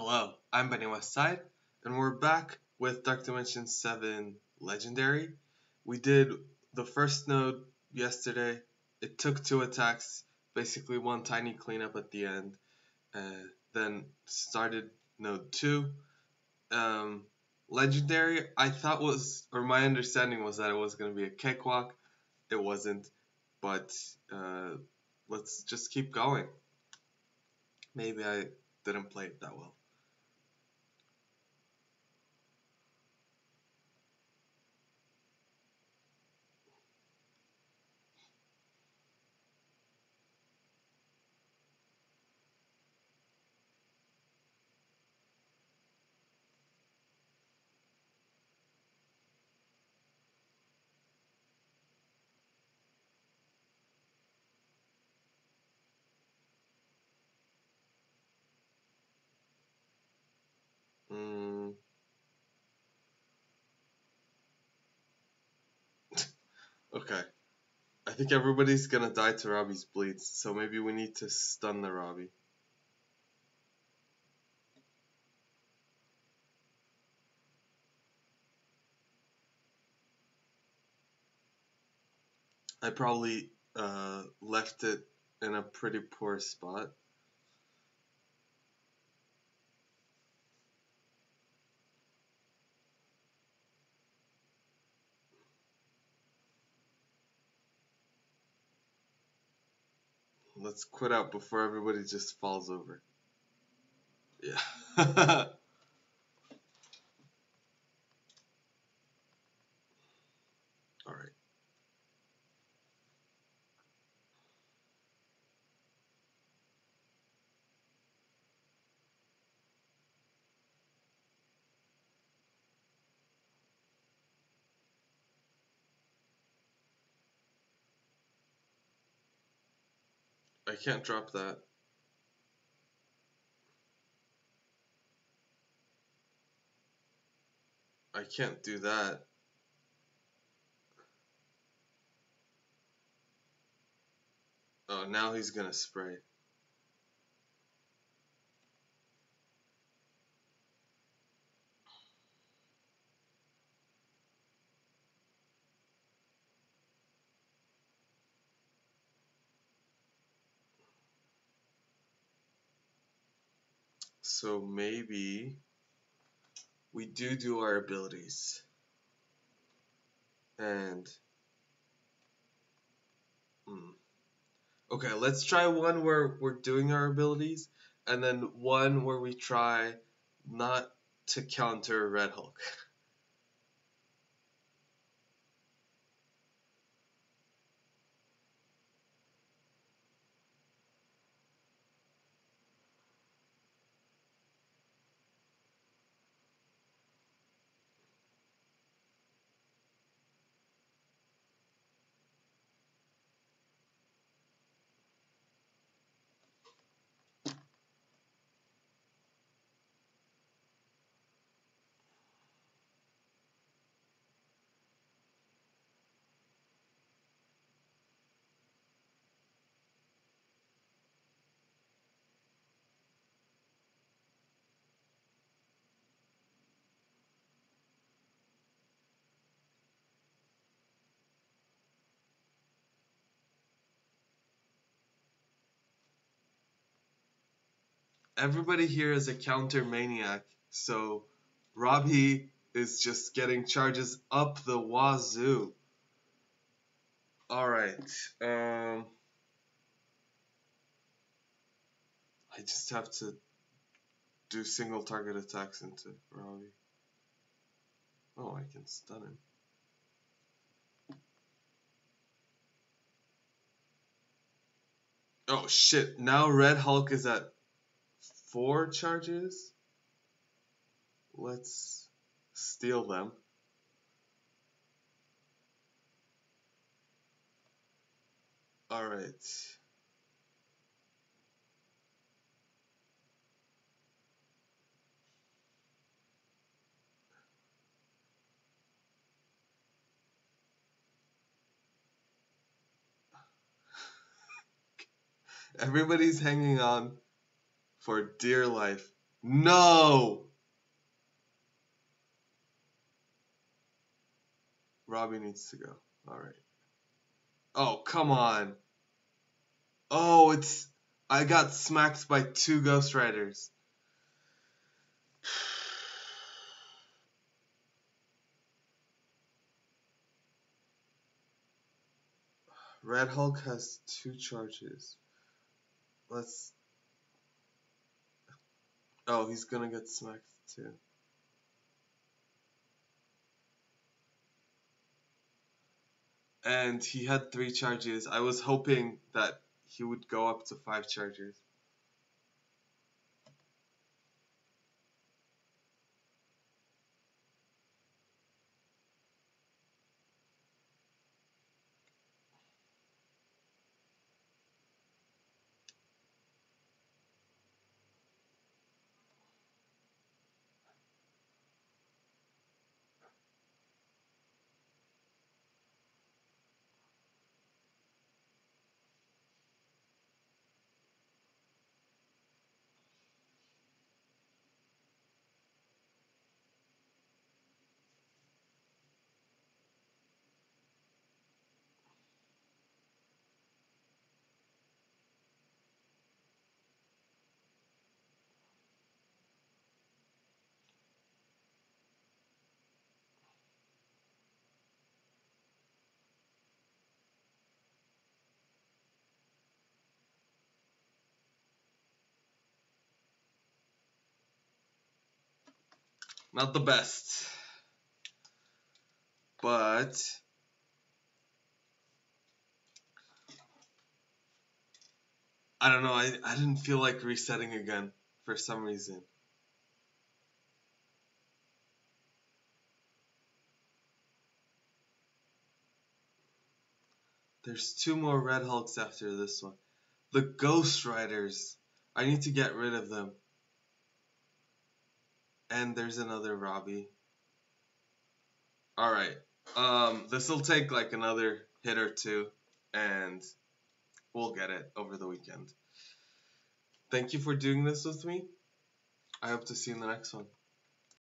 Hello, I'm Beni Westside, and we're back with Dark Dimension 7 Legendary. We did the first node yesterday. It took two attacks, basically one tiny cleanup at the end. Uh, then started node 2. Um, Legendary, I thought was, or my understanding was that it was going to be a cakewalk. It wasn't, but uh, let's just keep going. Maybe I didn't play it that well. Mm. okay. I think everybody's gonna die to Robbie's bleeds, so maybe we need to stun the Robbie. I probably uh, left it in a pretty poor spot. Let's quit out before everybody just falls over. Yeah. Alright. I can't drop that. I can't do that. Oh, now he's gonna spray. So maybe we do do our abilities. And hmm. okay, let's try one where we're doing our abilities, and then one where we try not to counter Red Hulk. everybody here is a counter maniac, so Robbie is just getting charges up the wazoo. Alright, um, I just have to do single target attacks into Robbie. Oh, I can stun him. Oh shit, now Red Hulk is at four charges. Let's steal them. Alright. Everybody's hanging on for dear life. No! Robbie needs to go. Alright. Oh, come on. Oh, it's... I got smacked by two Ghost Riders. Red Hulk has two charges. Let's... Oh, he's gonna get smacked too. and he had three charges. I was hoping that he would go up to five charges. Not the best. But I don't know, I, I didn't feel like resetting again for some reason. There's two more Red Hulks after this one. The Ghost Riders. I need to get rid of them. And there's another Robbie. Alright. Um, this will take like another hit or two, and we'll get it over the weekend. Thank you for doing this with me. I hope to see you in the next one.